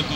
ると